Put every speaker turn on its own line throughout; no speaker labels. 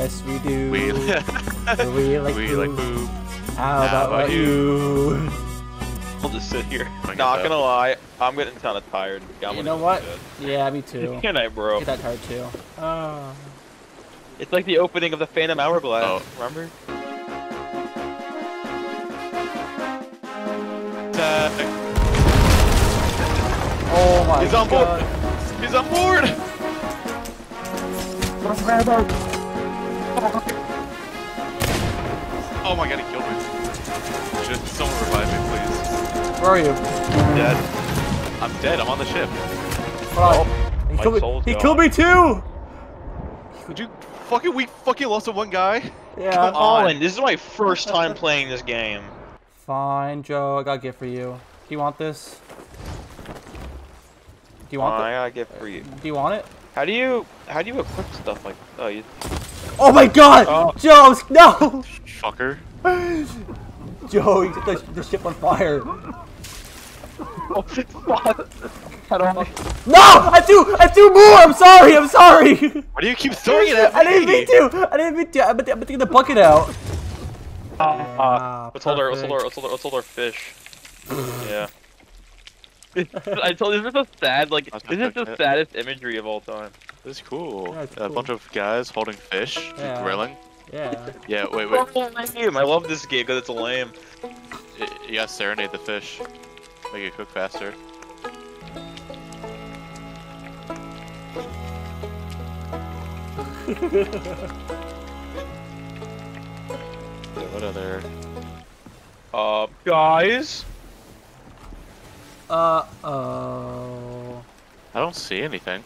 Yes, we do.
We,
we like
we
poop.
like poop.
How about, you?
I'll just sit here.
I get
Not gonna lie, I'm getting kind of tired. I'm
You know what? Yeah, me too.
Good night, bro.
Get that card too. Oh.
It's like the opening of the Phantom Hourglass.
Oh.
Remember?
Oh my
He's on board.
god.
He's on board. Oh my god, he killed me. Just someone revive me, please.
Where are you?
Dead.
I'm dead. I'm on the ship.
Hold on. Oh, he,
my
killed me. he
gone.
killed me too!
Would you fucking we fucking lost to one guy?
Yeah.
Come on.
Colin, this is my first time playing this game.
Fine, Joe. I got a gift for you. Do you want this? Do you want
I got a gift for you.
Do you want it?
How do you how do you equip stuff like oh you
Oh my god!
Oh.
Joe, no!
Fucker.
Joe, you set the, the ship on fire.
Oh fuck I don't know.
No! I threw, I threw more! I'm sorry, I'm sorry!
Why do you keep throwing it at me?
I didn't mean to! I didn't mean to! I'm gonna I'm gonna take the bucket out. Ah,
Let's hold our let's hold our let's hold our let's hold our fish. yeah. I told you this is the sad like this is the saddest imagery of all time.
This is cool.
Yeah, it's
A
cool.
bunch of guys holding fish,
Yeah.
grilling.
Yeah.
Yeah, wait, wait.
Game. I love this game because it's lame.
Y- You gotta serenade the fish. Make it cook faster. Yeah, what other?
Uh, guys.
Uh oh.
I don't see anything.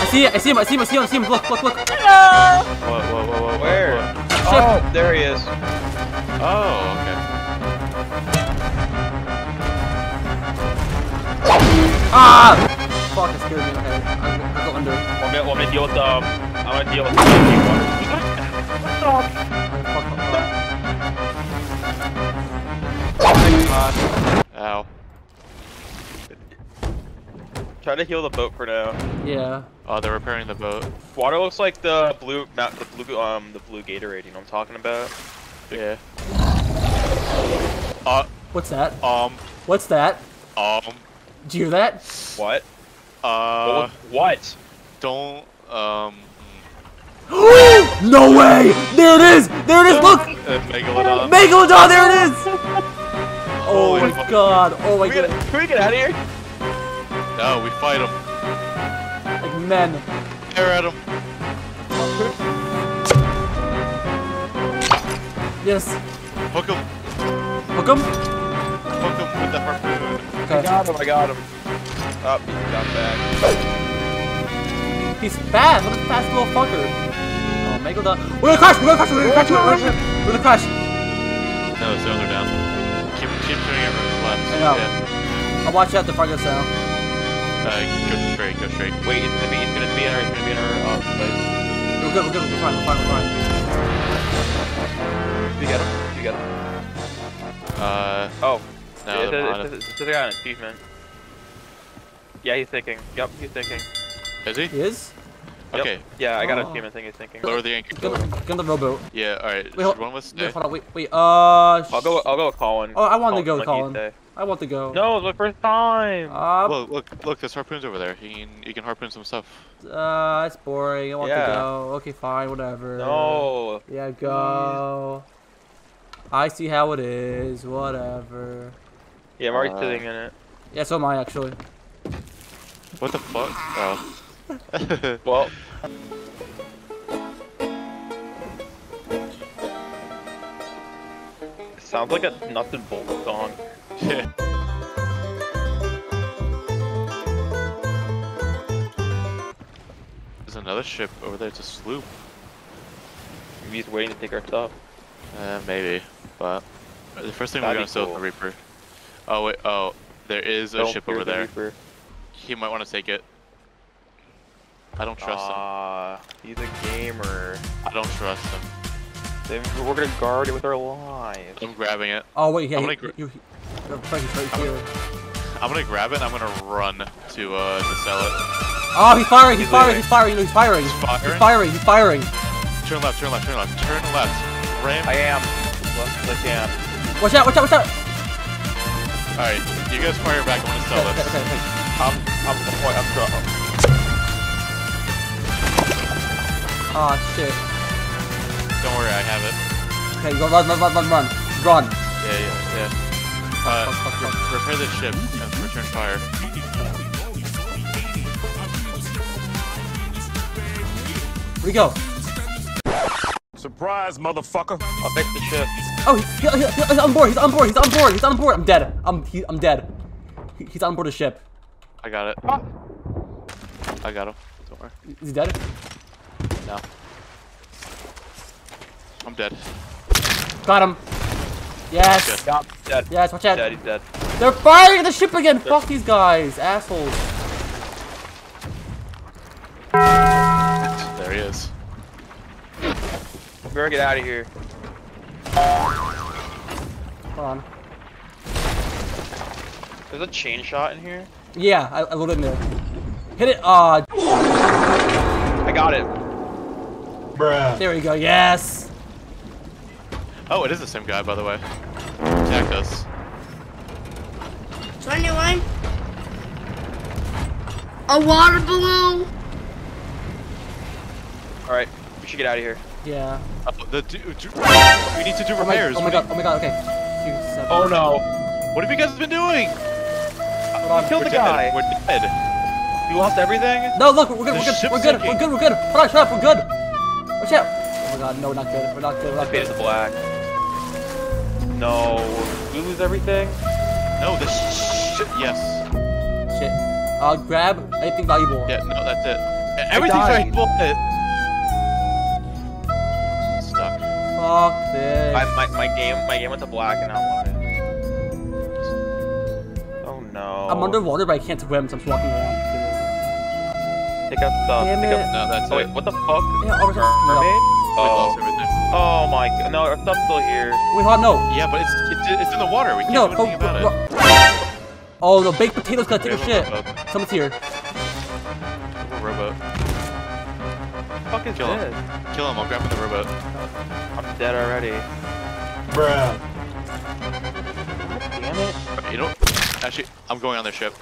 I see it, I see him, I see him, I see him, I see him. Look, look, look.
Whoa, whoa, whoa, whoa, whoa,
Where?
whoa.
Oh, there he is.
Oh, okay.
Ah! Fuck, it scared me. Okay, I'm gonna go under.
Want me, want me to deal with the? Um, I'm gonna deal with the deep water.
Ow.
Try to heal the boat for now.
Yeah.
Oh, they're repairing the boat.
Water looks like the blue, mount, the blue, um, the blue Gatorade. You know what I'm talking about?
Yeah. Uh,
What's that?
um,
What's that?
um,
Did you hear that?
What?
uh,
what?
don't, um,
no way! There it is! There it is! Look!
uh, Megalodon.
Megalodon! There it is! Oh
Holy
my god! Oh my
We gotta,
god!
can we get out of here?
No, we fight them.
Like men.
Tear at them.
Yes.
Hook him.
Hook him.
Hook him with the harpoon.
I
Okay.
got him. I got him. Up, he got back.
He's fast. Look at the fast little fucker. Oh, Megalodon. We're gonna crash! We're gonna crash! We're gonna crash! We're gonna crash! We're gonna crash!
No, the sails are down. Keep, keep turning it left.
I know.
Yeah.
I'll watch out the front down.
Uh, go straight, go straight.
Wait, it's gonna be, it's gonna be in our, it's gonna be in our, um, place.
We're good. We're good. We're fine. We're fine. We're fine.
Did you get him? Did you get him?
Uh,
Oh.
no,
it,
they're
says,
on
it,
it.
says, it says I got an achievement. Yeah, he's thinking. Yep, he's thinking.
Is he?
He is.
Yep.
Okay,
Yeah, I got an
Oh.
achievement thing he's thinking.
lower the anchor.
Get on, get on the rowboat.
Yeah, alright.
Wait,
Should
hold,
one of us
wait,
stay?
hold on. Wait. Wait. Uh.
I'll go. I'll go with Colin.
Oh, I wanted to go,
like you
Colin.
say.
I want to go.
No, it's my first time.
Uh,
Look, look, look, there's harpoons over there. You can, you can harpoon some stuff.
uh, it's boring. I want
Yeah.
to go. Okay, fine, whatever.
no.
Yeah, go. I see how it is. Whatever.
Yeah, I'm already
Uh,
sitting in it.
Yeah, so am I actually.
What the fuck? Oh.
Well, it sounds like a nuts and bolts song.
Yeah. There's another ship over there. It's a sloop.
Maybe he's waiting to take our stuff.
Uh, maybe. But the first thing
That'd
we're gonna steal is
cool.
the Reaper. Oh wait. Oh, there is a
Don't
ship
fear
over
the
there.
Reaper.
He might want to take it. I don't trust him.
Ah, he's a gamer.
I don't trust him.
Then we're gonna guard it with our lives.
I'm grabbing it.
Oh wait, yeah.
I'm
You,
gonna
you, you, Frankie's right here.
I'm gonna grab it. and I'm gonna run to uh to sell it.
Oh, he's firing, he's firing!
He's
firing,
leaving.
he's firing, he's firing.
He's
He's
firing?
firing, he's firing.
Turn left, turn left, turn left, turn left. Ram.
I am. Left I can.
Watch out, watch out, watch out.
Alright, you guys fire back. I want to sell
Okay,
this.
okay, okay.
I'm, I'm the point. I'm drunk.
Oh, shit.
Don't worry, I have it.
Okay, go run, run, run, run, run. Run.
Yeah, yeah, yeah. Uh, repair this ship and return fire.
Where'd he go?
Surprise, motherfucker.
I'll fix the ship.
Oh, he, he, he, he's on board, he's on board, he's on board, he's on board. I'm dead. I'm, he, I'm dead. He, he's on board the ship.
I got it. I got him. Don't worry.
Is he dead?
No. I'm dead.
Got him. Yes.
Shit.
Yeah, dead.
Yes, watch out.
Dead, he's dead.
They're firing the ship again. Fuck these guys, assholes.
There he is.
We better get out of here.
Hold on.
There's a chain shot in here.
Yeah, I, I loaded in there. Hit it. Ah,
I got it. Bruh.
There we go. Yes.
Oh, it is the same guy, by the way. Attacked us.
21. A water balloon.
All right, we should get out of here.
Yeah.
Oh, the du- du- we need to do
Oh my,
repairs.
oh my god. Oh my god. Okay. Two.
Oh no!
What have you guys been doing?
Hold on.
Kill
We're
the
dead.
guy.
We're dead.
You lost everything?
No, look, we're good.
The
We're good. We're good. We're good. We're good. Hold on, shut up. We're good. Oh, Watch out. Oh my god. No, we're not good. We're not good. We're
I
not
faded
good.
to black. No. We lose everything?
No, this shit. Yes.
Shit. Uh, grab anything valuable.
Yeah. No, that's it. Everything's
died.
right. Bullet. Stuck.
Fuck this.
My, my, my game my game went to black and I'm on it. Oh no.
I'm underwater, but I can't swim, so I'm just walking around.
Take out stuff.
Damn
Take
it.
out-
No, that's
Oh
it.
wait, what the fuck?
Yeah, our stuff's coming up.
Mermaid?
We
Oh.
Everything.
Oh my god. No, our stuff's still here.
Wait, hold on, no.
Yeah, but it's it's, it's in the water. We can't
No,
do
go,
anything about
go,
it.
Oh, the baked potatoes gotta take a shit.
have a rowboat.
Someone's here.
We have a rowboat.
What the fuck is
Kill him. Kill him. I'll grab him in the robot.
I'm dead already. Damn it.
You know, actually, I'm going on their ship.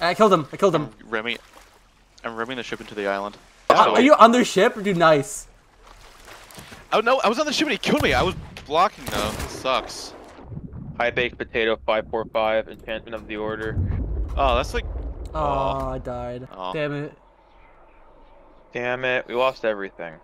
I killed him. I killed him.
Remy, I'm ramming the ship into the island.
Uh, are you on their ship? Dude, nice.
Oh no, I was on the ship and he killed me. I was blocking though. This sucks.
High baked potato 545, enchantment of the order.
Oh, that's like.
Oh, I died.
Oh.
Damn it.
Damn it, we lost everything.